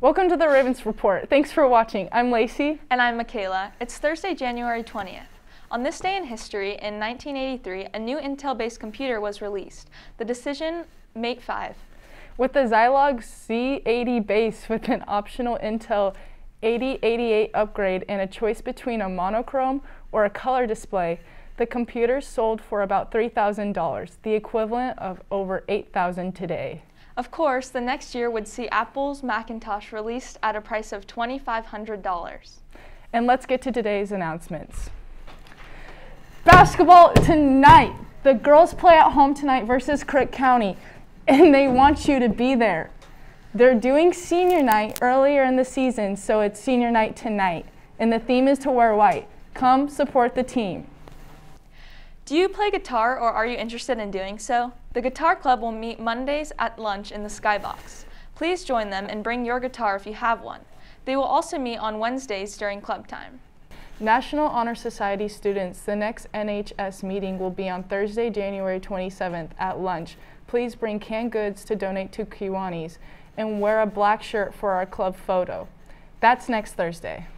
Welcome to the Ravens Report. Thanks for watching. I'm Laci. And I'm Makaila. It's Thursday, January 20th. On this day in history, in 1983, a new Intel-based computer was released, the Decision Mate 5. With the Zilog Z80 base with an optional Intel 8088 upgrade and a choice between a monochrome or a color display, the computer sold for about $3,000, the equivalent of over $8,000 today. Of course, the next year would see Apple's Macintosh released at a price of $2,500. And let's get to today's announcements. Basketball tonight. The girls play at home tonight versus Crook County, and they want you to be there. They're doing senior night earlier in the season, so it's senior night tonight. And the theme is to wear white. Come support the team. Do you play guitar or are you interested in doing so? The Guitar Club will meet Mondays at lunch in the Skybox. Please join them and bring your guitar if you have one. They will also meet on Wednesdays during club time. National Honor Society students, the next NHS meeting will be on Thursday, January 27th at lunch. Please bring canned goods to donate to Kiwanis and wear a black shirt for our club photo. That's next Thursday.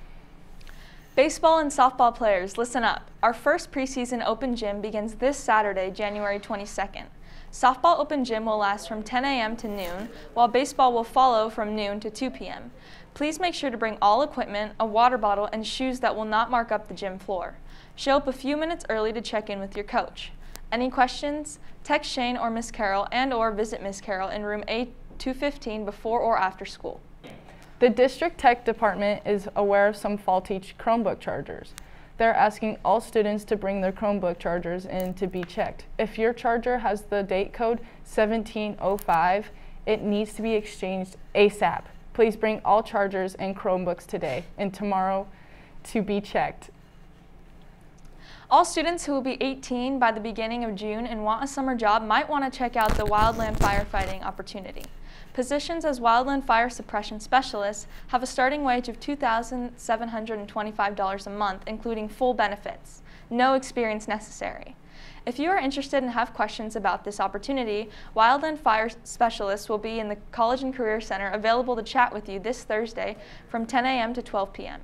Baseball and softball players, listen up. Our first preseason open gym begins this Saturday, January 22nd. Softball open gym will last from 10 a.m. to noon, while baseball will follow from noon to 2 p.m. Please make sure to bring all equipment, a water bottle, and shoes that will not mark up the gym floor. Show up a few minutes early to check in with your coach. Any questions? Text Shane or Miss Carroll and or visit Miss Carroll in room A215 before or after school. The district tech department is aware of some faulty Chromebook chargers. They're asking all students to bring their Chromebook chargers in to be checked. If your charger has the date code 1705, it needs to be exchanged ASAP. Please bring all chargers and Chromebooks today and tomorrow to be checked. All students who will be 18 by the beginning of June and want a summer job might want to check out the wildland firefighting opportunity. Positions as wildland fire suppression specialists have a starting wage of $2,725 a month, including full benefits. No experience necessary. If you are interested and have questions about this opportunity, Wildland Fire Specialists will be in the College and Career Center available to chat with you this Thursday from 10 a.m. to 12 p.m.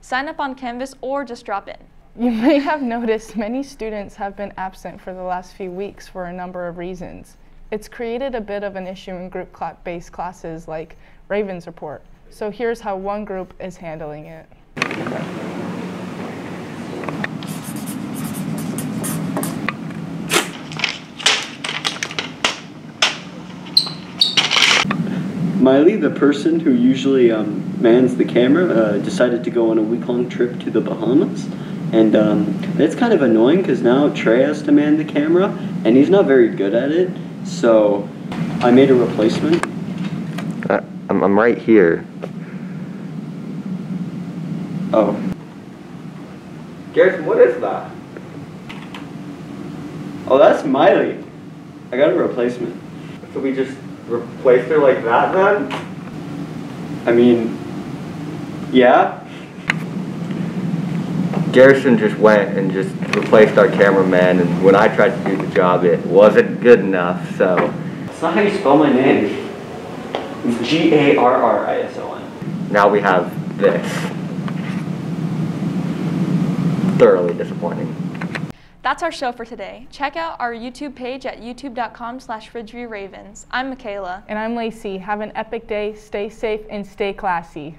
Sign up on Canvas or just drop in. You may have noticed many students have been absent for the last few weeks for a number of reasons. It's created a bit of an issue in group-based classes like Ravens Report. So here's how one group is handling it. Miley, the person who usually um, mans the camera, uh, decided to go on a week-long trip to the Bahamas. And um, it's kind of annoying because now Trey has to man the camera, and he's not very good at it. So I made a replacement. Uh, I'm, I'm right here. Oh. Garrison, what is that? Oh, that's Miley. I got a replacement. So we just replaced her like that then? I mean, yeah. Garrison just went and just replaced our cameraman, and when I tried to do the job, it wasn't good enough, so. That's not how you spell my name. It's G A R R I S O N. Now we have this. Thoroughly disappointing. That's our show for today. Check out our YouTube page at youtube.com slash Ravens. I'm Makaila. And I'm Laci. Have an epic day, stay safe, and stay classy.